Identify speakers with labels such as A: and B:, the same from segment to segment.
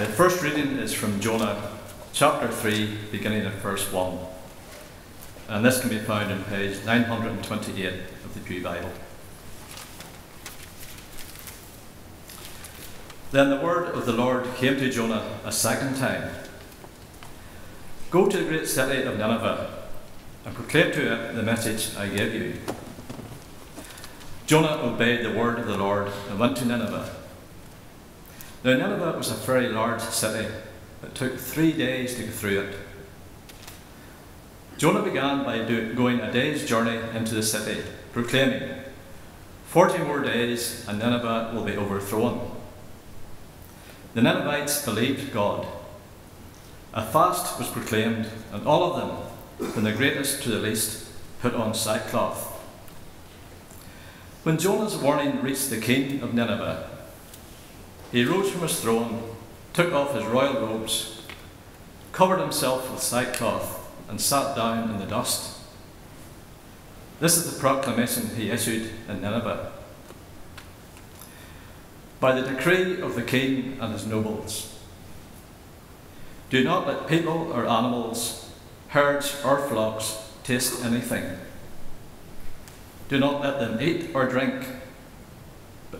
A: The first reading is from Jonah chapter 3, beginning at verse 1. And this can be found on page 928 of the Pew Bible. Then the word of the Lord came to Jonah a second time Go to the great city of Nineveh and proclaim to it the message I gave you. Jonah obeyed the word of the Lord and went to Nineveh. Now, Nineveh was a very large city. It took three days to go through it. Jonah began by do, going a day's journey into the city, proclaiming, Forty more days and Nineveh will be overthrown. The Ninevites believed God. A fast was proclaimed, and all of them, from the greatest to the least, put on sackcloth. When Jonah's warning reached the king of Nineveh, he rose from his throne, took off his royal robes, covered himself with sackcloth, and sat down in the dust. This is the proclamation he issued in Nineveh. By the decree of the king and his nobles, do not let people or animals, herds or flocks taste anything do not let them eat or drink,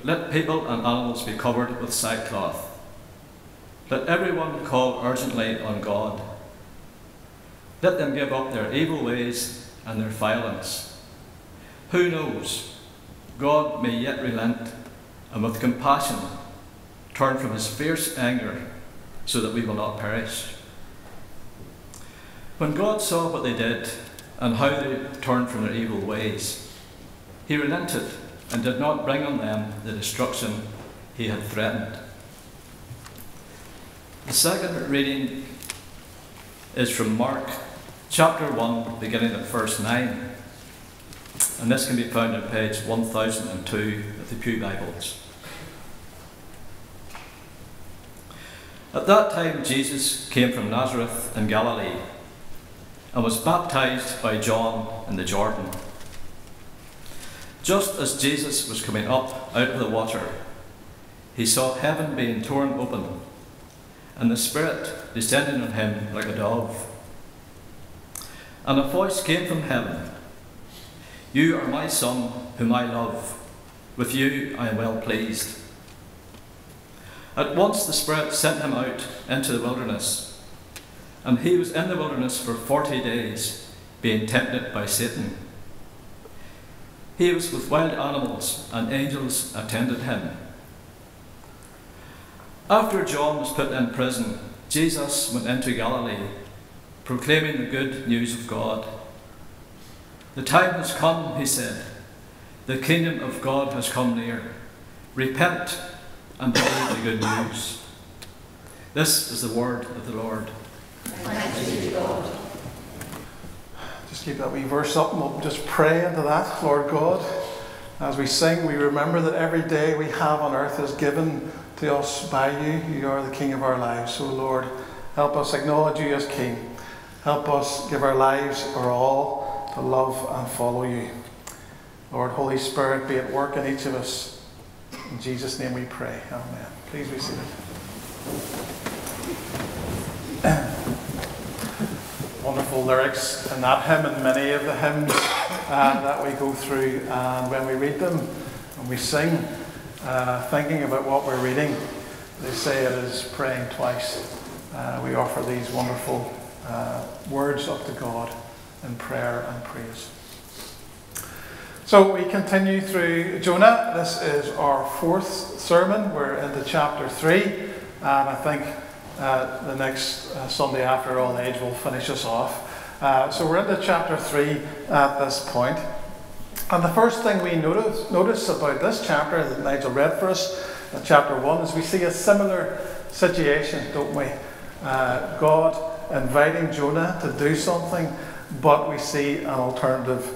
A: let people and animals be covered with sackcloth. Let everyone call urgently on God. Let them give up their evil ways and their violence. Who knows? God may yet relent and with compassion turn from his fierce anger so that we will not perish. When God saw what they did and how they turned from their evil ways, he relented and did not bring on them the destruction he had threatened. The second reading is from Mark chapter 1, beginning at verse 9. And this can be found on page 1002 of the Pew Bibles. At that time, Jesus came from Nazareth in Galilee and was baptized by John in the Jordan. Just as Jesus was coming up out of the water, he saw heaven being torn open, and the Spirit descending on him like a dove. And a voice came from heaven You are my Son, whom I love. With you I am well pleased. At once the Spirit sent him out into the wilderness, and he was in the wilderness for forty days, being tempted by Satan. He was with wild animals, and angels attended him. After John was put in prison, Jesus went into Galilee, proclaiming the good news of God. The time has come, he said. The kingdom of God has come near. Repent and believe the good news. This is the word of the Lord.
B: Thanks be to God.
C: Just keep that wee verse up and we'll just pray into that, Lord God. As we sing, we remember that every day we have on earth is given to us by you. You are the King of our lives. So, Lord, help us acknowledge you as King. Help us give our lives our all to love and follow you. Lord, Holy Spirit, be at work in each of us. In Jesus' name we pray. Amen. Please be seated. Wonderful lyrics in that hymn and many of the hymns uh, that we go through. And when we read them and we sing, uh, thinking about what we're reading, they say it is praying twice. Uh, we offer these wonderful uh, words up to God in prayer and praise. So we continue through Jonah. This is our fourth sermon. We're into chapter 3, and I think uh, the next uh, Sunday after All Age will finish us off. Uh, so we're into chapter 3 at this point. And the first thing we notice, notice about this chapter that Nigel read for us, uh, chapter 1, is we see a similar situation, don't we? Uh, God inviting Jonah to do something, but we see an alternative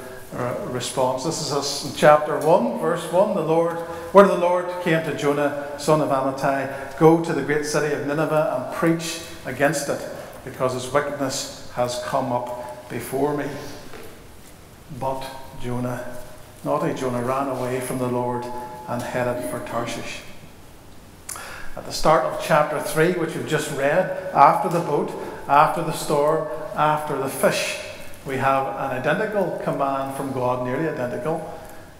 C: response. This is us in chapter 1, verse 1. The Lord Word of the Lord came to Jonah, son of Amittai Go to the great city of Nineveh and preach against it, because its wickedness has come up before me. But Jonah, naughty Jonah, ran away from the Lord and headed for Tarshish. At the start of chapter 3, which we've just read, after the boat, after the storm, after the fish, we have an identical command from God, nearly identical,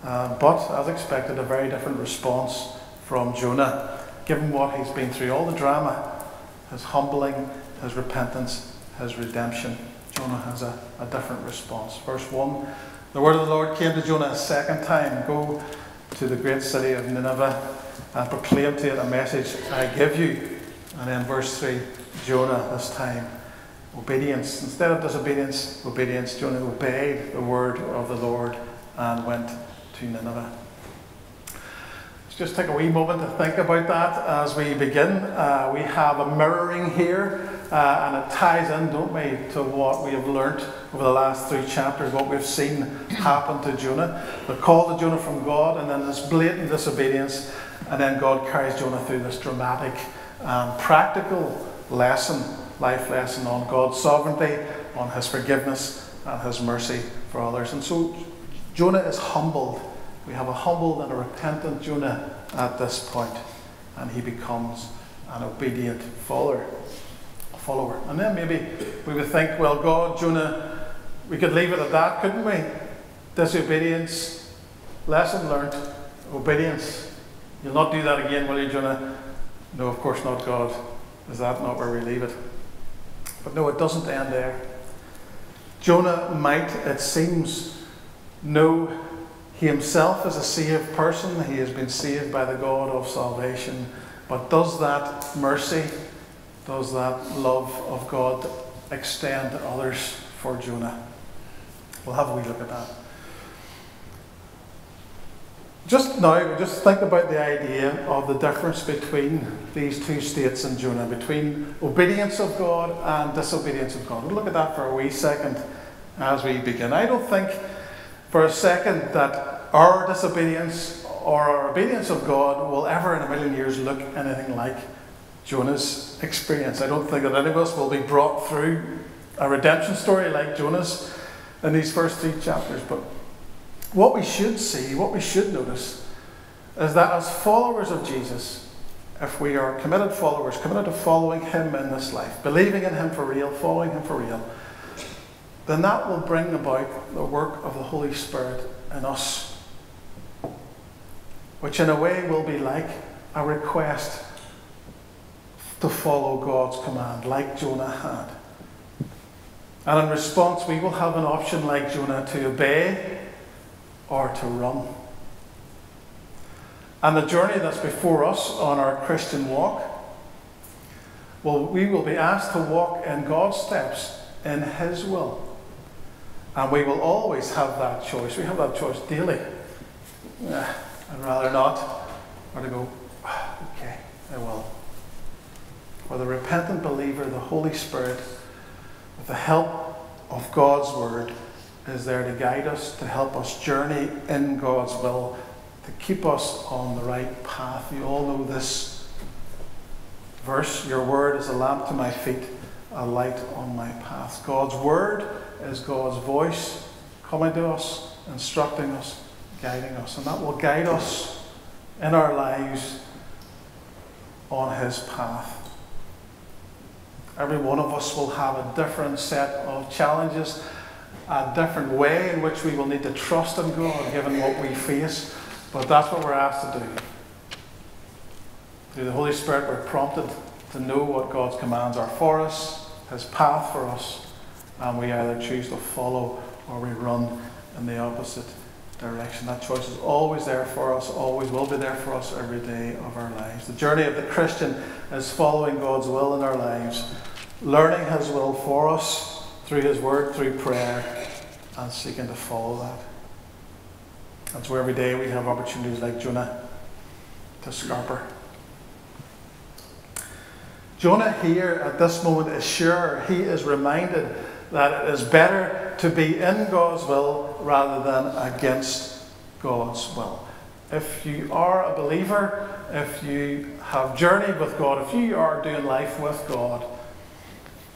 C: uh, but as expected, a very different response from Jonah, given what he's been through, all the drama, his humbling, his repentance, his redemption. Jonah has a, a different response. Verse 1 The word of the Lord came to Jonah a second time Go to the great city of Nineveh and proclaim to it a message I give you. And then verse 3 Jonah, this time, obedience. Instead of disobedience, obedience. Jonah obeyed the word of the Lord and went to Nineveh. Let's just take a wee moment to think about that as we begin. Uh, we have a mirroring here, uh, and it ties in, don't we, to what we have learnt over the last three chapters, what we've seen happen to Jonah. The call to Jonah from God, and then this blatant disobedience, and then God carries Jonah through this dramatic, practical lesson, life lesson on God's sovereignty, on His forgiveness, and His mercy for others. And so Jonah is humbled. We have a humbled and a repentant Jonah at this point, and he becomes an obedient follower. Follower, and then maybe we would think, well, God, Jonah, we could leave it at that, couldn't we? Disobedience, lesson learned, obedience. You'll not do that again, will you, Jonah? No, of course not, God. Is that not where we leave it? But no, it doesn't end there. Jonah might, it seems, know he himself is a saved person. He has been saved by the God of salvation. But does that mercy, does that love of God extend to others for Jonah? We'll have a wee look at that. Just now, just think about the idea of the difference between these two states in Jonah, between obedience of God and disobedience of God. We'll look at that for a wee second as we begin. I don't think for a second that our disobedience or our obedience of God will ever in a million years look anything like Jonah's experience. I don't think that any of us will be brought through a redemption story like Jonah's in these first three chapters. But what we should see, what we should notice, is that as followers of Jesus, if we are committed followers, committed to following Him in this life, believing in Him for real, following Him for real, then that will bring about the work of the Holy Spirit in us, which in a way will be like a request to follow God's command, like Jonah had. And in response, we will have an option like Jonah to obey or to run. And the journey that's before us on our Christian walk, well, we will be asked to walk in God's steps in His will. And we will always have that choice. We have that choice daily. I'd rather not. Or to go, okay, I will. For the repentant believer, the Holy Spirit, with the help of God's Word, is there to guide us, to help us journey in God's will, to keep us on the right path. You all know this verse Your Word is a lamp to my feet, a light on my path. God's Word is God's voice coming to us, instructing us, guiding us. And that will guide us in our lives on His path. Every one of us will have a different set of challenges, a different way in which we will need to trust in God given what we face. But that's what we're asked to do. Through the Holy Spirit, we're prompted to know what God's commands are for us, His path for us, and we either choose to follow or we run in the opposite direction. That choice is always there for us, always will be there for us every day of our lives. The journey of the Christian is following God's will in our lives, learning His will for us through His Word, through prayer, and seeking to follow that. That's where every day we have opportunities like Jonah to scarper. Jonah here at this moment is sure, he is reminded that it is better to be in God's will rather than against God's will. If you are a believer, if you have journeyed with God, if you are doing life with God,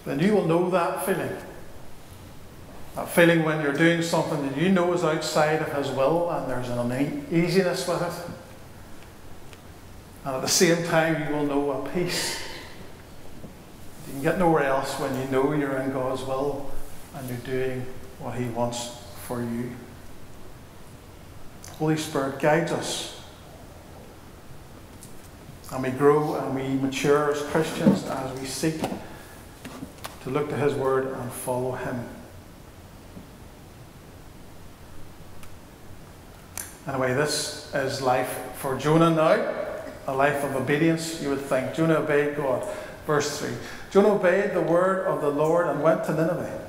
C: then you will know that feeling. That feeling when you're doing something that you know is outside of His will and there's an uneasiness with it. And at the same time, you will know a peace. You can get nowhere else when you know you're in God's will and you're doing what He wants for you. Holy Spirit guides us. And we grow and we mature as Christians as we seek to look to His Word and follow Him. Anyway, this is life for Jonah now, a life of obedience, you would think. Jonah obeyed God. Verse 3 Jonah obeyed the word of the Lord and went to Nineveh.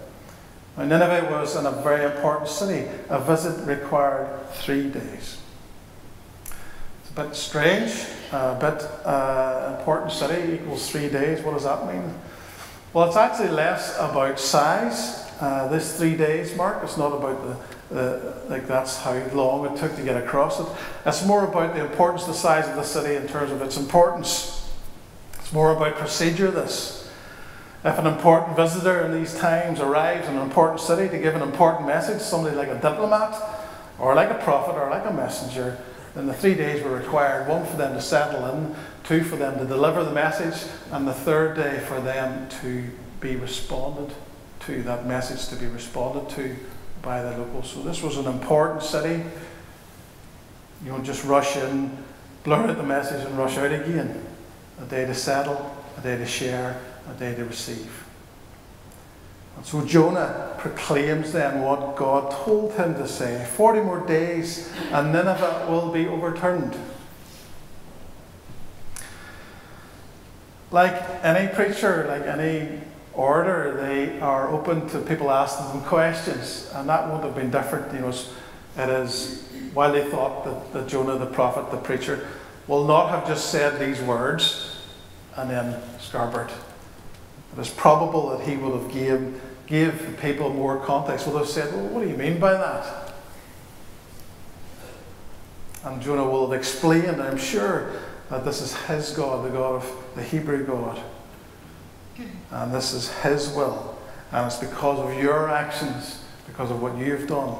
C: Now, Nineveh was in a very important city. A visit required three days. It's a bit strange, a bit uh, important city equals three days. What does that mean? Well, it's actually less about size. Uh, this three days mark, it's not about the uh, like that's how long it took to get across it. It's more about the importance, the size of the city in terms of its importance. It's more about procedure. This, if an important visitor in these times arrives in an important city to give an important message, somebody like a diplomat, or like a prophet, or like a messenger, then the three days were required: one for them to settle in, two for them to deliver the message, and the third day for them to be responded to. That message to be responded to by the locals. So this was an important city. You don't just rush in, blur out the message, and rush out again. A day to settle, a day to share, a day to receive. And so Jonah proclaims then what God told him to say 40 more days, and Nineveh will be overturned. Like any preacher, like any order, they are open to people asking them questions, and that would have been different. You know, it is while they thought that, that Jonah, the prophet, the preacher, will not have just said these words and then scarpered. It is probable that he would have gave, give people more context. Would have said, "Well, what do you mean by that?" And Jonah will have explained, I'm sure, that this is his God, the God of the Hebrew God. And this is His will. And it's because of your actions, because of what you've done.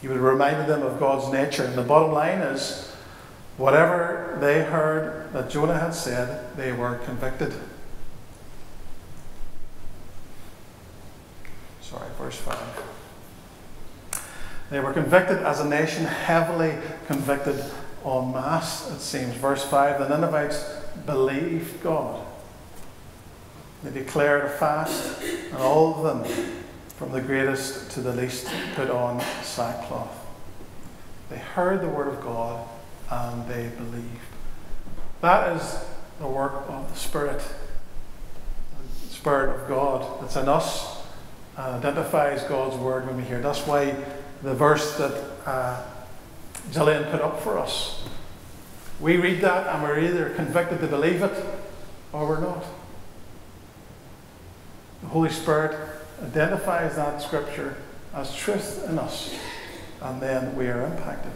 C: He would have reminded them of God's nature. And the bottom line is whatever they heard that Jonah had said, they were convicted. Sorry, verse 5. They were convicted as a nation, heavily convicted en masse, it seems. Verse 5 the Ninevites believed God. They declared a fast, and all of them, from the greatest to the least, put on sackcloth. They heard the word of God and they believed. That is the work of the Spirit. The Spirit of God that's in us and identifies God's word when we hear. That's why the verse that uh, Gillian put up for us. We read that and we're either convicted to believe it or we're not. The Holy Spirit identifies that scripture as truth in us, and then we are impacted.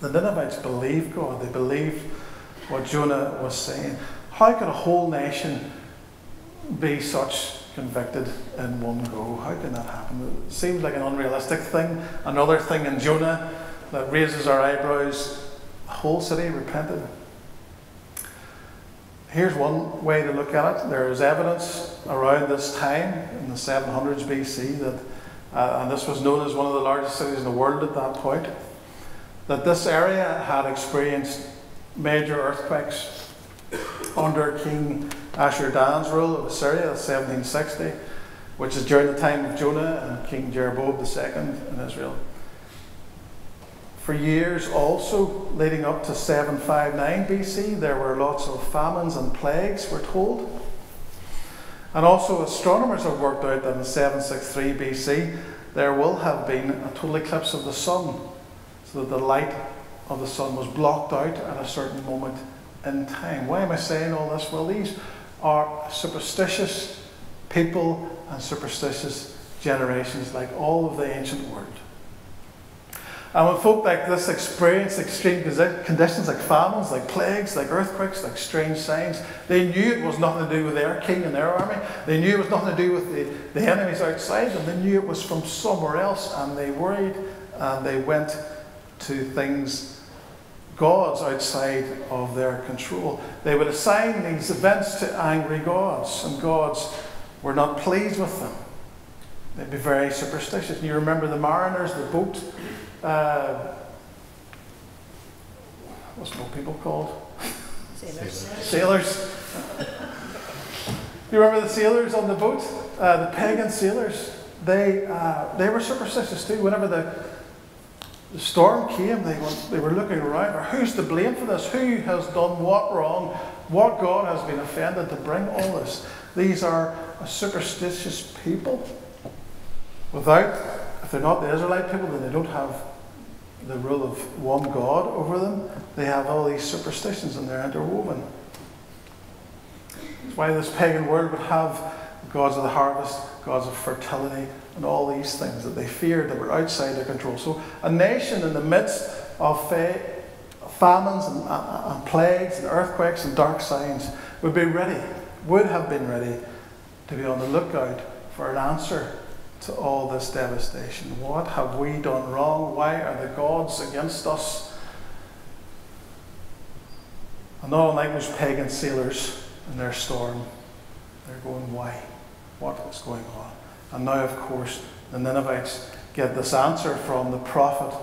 C: The Ninevites believed God, they believed what Jonah was saying. How could a whole nation be such convicted in one go? How can that happen? It seems like an unrealistic thing. Another thing in Jonah that raises our eyebrows the whole city repented. Here's one way to look at it. There is evidence around this time, in the 700s BC, that, uh, and this was known as one of the largest cities in the world at that point, that this area had experienced major earthquakes under King Ashur-dan's rule of Assyria in 1760, which is during the time of Jonah and King Jeroboam II in Israel for years also leading up to 759 BC, there were lots of famines and plagues, we're told. And also, astronomers have worked out that in 763 BC, there will have been a total eclipse of the sun, so that the light of the sun was blocked out at a certain moment in time. Why am I saying all this? Well, these are superstitious people and superstitious generations, like all of the ancient world. And when folk like this experience extreme conditions like famines, like plagues, like earthquakes, like strange signs, they knew it was nothing to do with their king and their army. They knew it was nothing to do with the, the enemies outside them. They knew it was from somewhere else, and they worried and they went to things gods outside of their control. They would assign these events to angry gods, and gods were not pleased with them. They'd be very superstitious. And you remember the mariners, the boat. Uh, what's boat people called?
B: Sailors.
C: Sailors. you remember the sailors on the boat? Uh, the pagan sailors. They, uh, they were superstitious too. Whenever the, the storm came, they, went, they were looking around. Who's to blame for this? Who has done what wrong? What God has been offended to bring all this? These are a superstitious people. Without, if they're not the Israelite people, then they don't have the rule of one God over them. They have all these superstitions and they're interwoven. That's why this pagan world would have gods of the harvest, gods of fertility, and all these things that they feared that were outside their control. So, a nation in the midst of fa- famines and, and, and plagues and earthquakes and dark signs would be ready, would have been ready to be on the lookout for an answer to all this devastation. What have we done wrong? Why are the gods against us? And not unlike those pagan sailors in their storm, they're going, Why? What is going on? And now, of course, the Ninevites get this answer from the prophet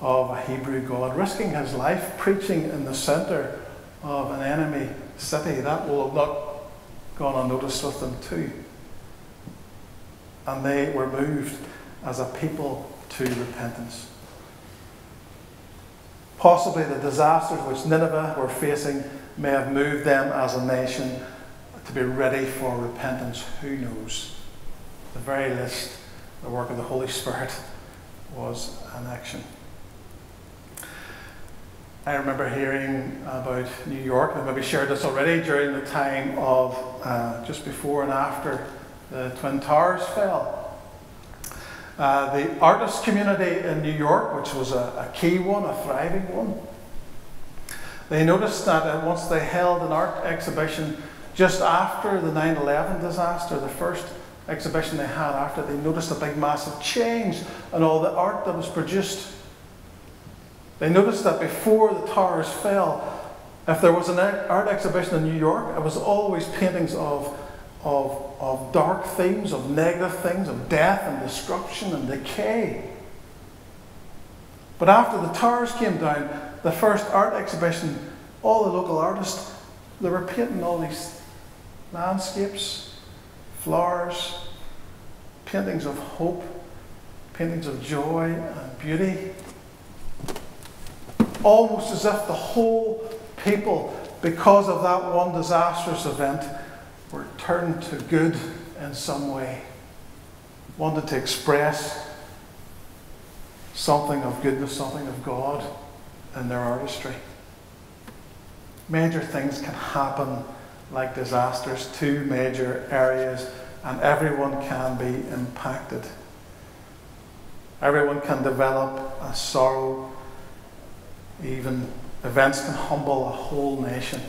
C: of a Hebrew God, risking his life preaching in the center of an enemy city. That will have not gone unnoticed with them, too and they were moved as a people to repentance. Possibly the disasters which Nineveh were facing may have moved them as a nation to be ready for repentance. Who knows? The very least, the work of the Holy Spirit was an action. I remember hearing about New York, I maybe shared this already during the time of uh, just before and after the Twin Towers fell. Uh, the artist community in New York, which was a, a key one, a thriving one, they noticed that uh, once they held an art exhibition just after the 9 11 disaster, the first exhibition they had after, they noticed a big massive change in all the art that was produced. They noticed that before the towers fell, if there was an art exhibition in New York, it was always paintings of of, of dark themes, of negative things, of death and destruction and decay. But after the towers came down, the first art exhibition, all the local artists, they were painting all these landscapes, flowers, paintings of hope, paintings of joy and beauty. Almost as if the whole people, because of that one disastrous event, were turned to good in some way, wanted to express something of goodness, something of God in their artistry. Major things can happen like disasters two major areas, and everyone can be impacted. Everyone can develop a sorrow. Even events can humble a whole nation.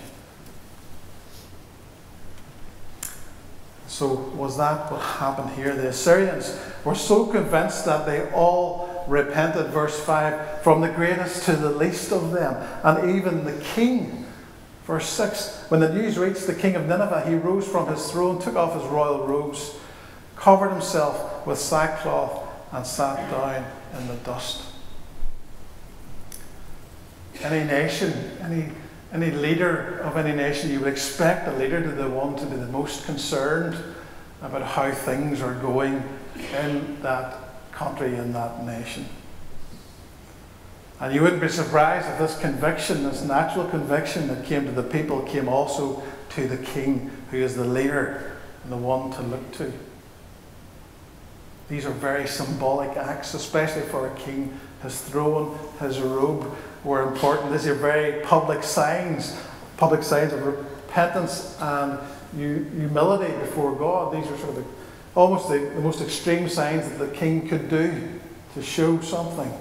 C: So, was that what happened here? The Assyrians were so convinced that they all repented, verse 5, from the greatest to the least of them, and even the king. Verse 6 When the news reached the king of Nineveh, he rose from his throne, took off his royal robes, covered himself with sackcloth, and sat down in the dust. Any nation, any any leader of any nation, you would expect the leader to be the one to be the most concerned about how things are going in that country, in that nation. And you wouldn't be surprised if this conviction, this natural conviction that came to the people, came also to the king, who is the leader and the one to look to. These are very symbolic acts, especially for a king. His throne, his robe, were important. These are very public signs, public signs of repentance and humility before God. These are sort of the, almost the, the most extreme signs that the king could do to show something.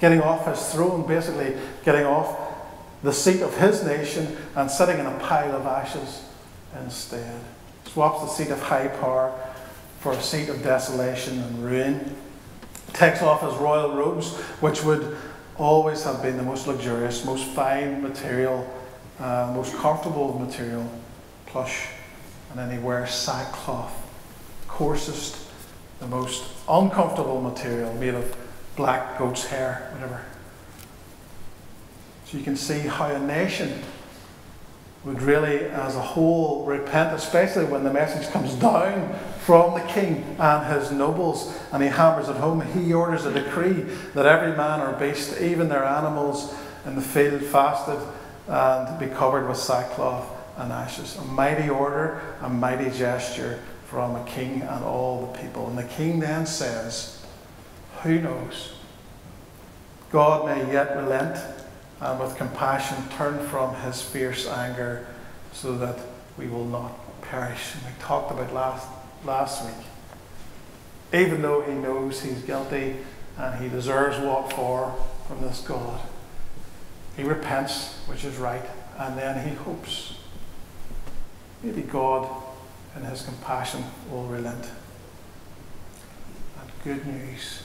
C: Getting off his throne, basically getting off the seat of his nation and sitting in a pile of ashes instead. Swaps the seat of high power for a seat of desolation and ruin. Takes off his royal robes, which would always have been the most luxurious, most fine material, uh, most comfortable material, plush, and then he wears sackcloth, coarsest, the most uncomfortable material made of black goat's hair, whatever. So you can see how a nation would really, as a whole, repent, especially when the message comes down from the king and his nobles, and he hammers it home. He orders a decree that every man or beast, even their animals in the field, fasted and be covered with sackcloth and ashes. A mighty order, a mighty gesture from a king and all the people. And the king then says, Who knows? God may yet relent and with compassion turn from his fierce anger so that we will not perish. And we talked about last, last week. Even though he knows he's guilty and he deserves what for from this God, he repents, which is right, and then he hopes. Maybe God, in his compassion, will relent. And good news.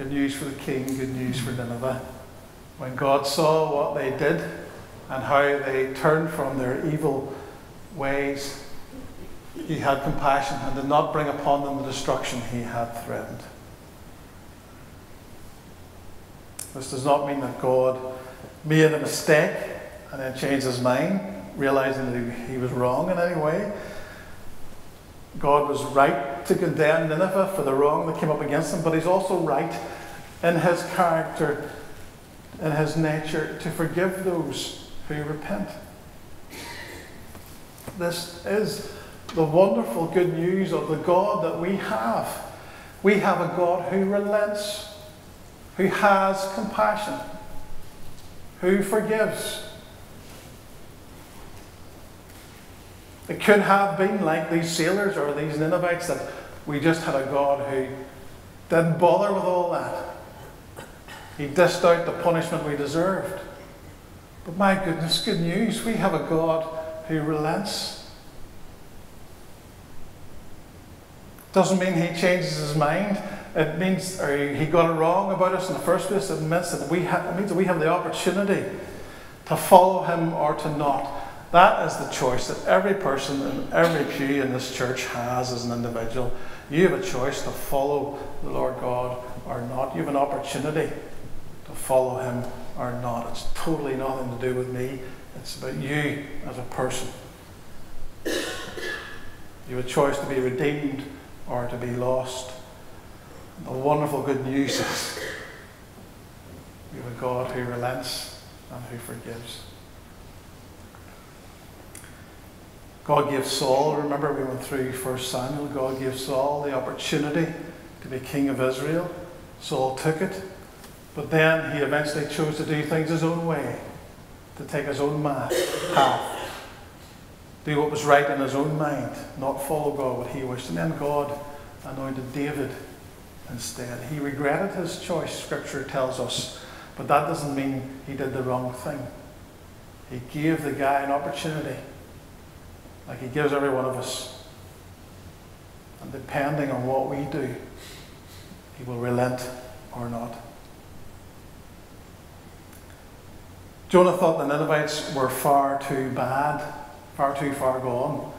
C: Good news for the king, good news for Nineveh when God saw what they did and how they turned from their evil ways, he had compassion and did not bring upon them the destruction he had threatened. This does not mean that God made a mistake and then changed his mind, realizing that he, was wrong in any way. God was right to condemn Nineveh for the wrong that came up against them, but he's also right in his character in his nature to forgive those who repent. This is the wonderful good news of the God that we have. We have a God who relents, who has compassion, who forgives. It could have been like these sailors or these Ninevites that we just had a God who didn't bother with all that. He dished out the punishment we deserved. But my goodness, good news. We have a God who relents. Doesn't mean he changes his mind. It means or he got it wrong about us in the first place. It means that we have, it means that we have the opportunity to follow him or to not. That is the choice that every person in every pew in this church has as an individual. You have a choice to follow the Lord God or not. You have an opportunity to follow him or not. It's totally nothing to do with me. It's about you as a person. You have a choice to be redeemed or to be lost. The wonderful good news is we have a God who relents and who forgives. God gave Saul, remember we went through 1 Samuel, God gave Saul the opportunity to be king of Israel. Saul took it but then he eventually chose to do things his own way, to take his own path, do what was right in his own mind, not follow God what he wished. And then God anointed David instead. He regretted his choice, scripture tells us, but that doesn't mean he did the wrong thing. He gave the guy an opportunity, like he gives every one of us. And depending on what we do, he will relent or not. Jonah thought the Ninevites were far too bad, far too far gone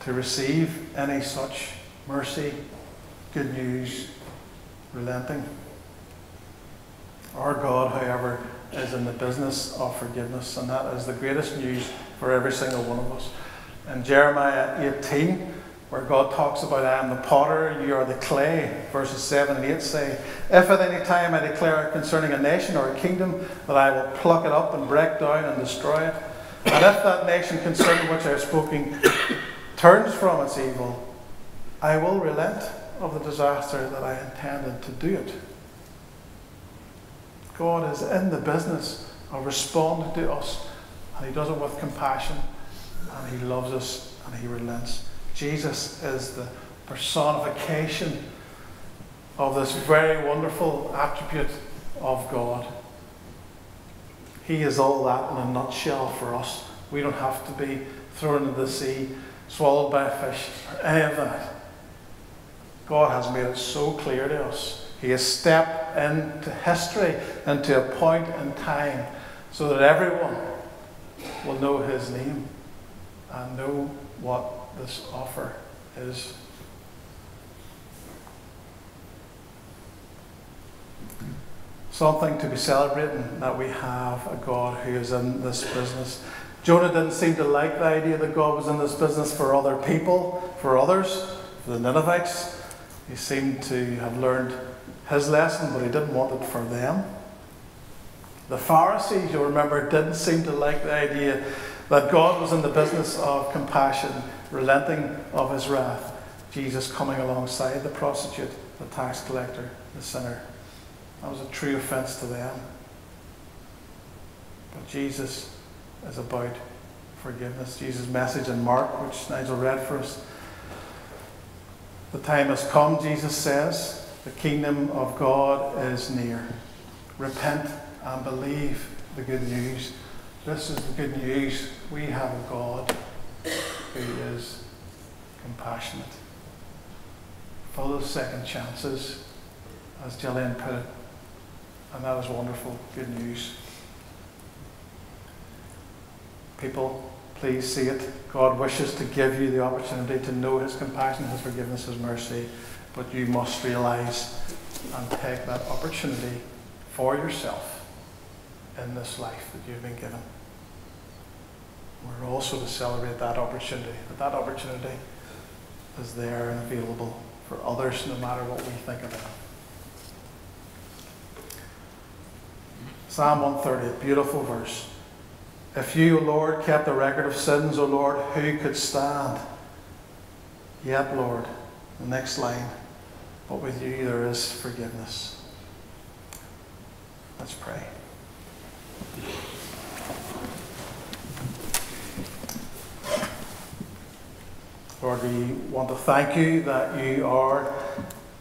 C: to receive any such mercy, good news, relenting. Our God, however, is in the business of forgiveness, and that is the greatest news for every single one of us. In Jeremiah 18, where God talks about, I am the potter, you are the clay. Verses 7 and 8 say, If at any time I declare concerning a nation or a kingdom that I will pluck it up and break down and destroy it, and if that nation concerning which I have spoken turns from its evil, I will relent of the disaster that I intended to do it. God is in the business of responding to us, and He does it with compassion, and He loves us, and He relents. Jesus is the personification of this very wonderful attribute of God. He is all that in a nutshell for us. We don't have to be thrown into the sea, swallowed by a fish, or any of that. God has made it so clear to us He has stepped into history, into a point in time, so that everyone will know his name and know what this offer is. Something to be celebrating that we have a God who is in this business. Jonah didn't seem to like the idea that God was in this business for other people, for others, for the Ninevites. He seemed to have learned his lesson, but he didn't want it for them. The Pharisees, you'll remember, didn't seem to like the idea that God was in the business of compassion, relenting of his wrath. Jesus coming alongside the prostitute, the tax collector, the sinner. That was a true offense to them. But Jesus is about forgiveness. Jesus' message in Mark, which Nigel read for us. The time has come, Jesus says. The kingdom of God is near. Repent and believe the good news. This is the good news. We have a God who is compassionate, full of second chances, as Gillian put it. And that was wonderful. Good news. People, please see it. God wishes to give you the opportunity to know His compassion, His forgiveness, His mercy, but you must realize and take that opportunity for yourself in this life that you've been given. We're also to celebrate that opportunity, that that opportunity is there and available for others no matter what we think about it. Psalm 130, beautiful verse. If you, O Lord, kept the record of sins, O Lord, who could stand? Yet, Lord, the next line, but with you there is forgiveness. Let's pray. Lord, we want to thank you that you are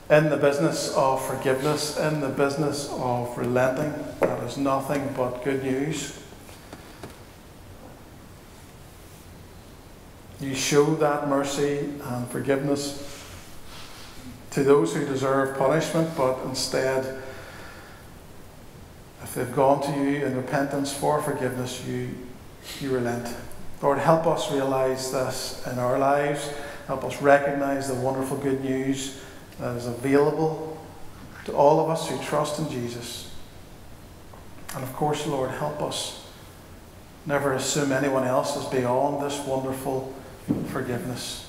C: in the business of forgiveness, in the business of relenting. That is nothing but good news. You show that mercy and forgiveness to those who deserve punishment, but instead, if they've gone to you in repentance for forgiveness, you, you relent. Lord, help us realize this in our lives. Help us recognize the wonderful good news that is available to all of us who trust in Jesus. And of course, Lord, help us never assume anyone else is beyond this wonderful forgiveness.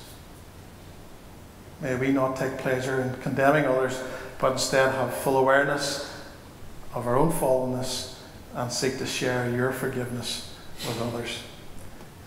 C: May we not take pleasure in condemning others, but instead have full awareness of our own fallenness and seek to share your forgiveness with others.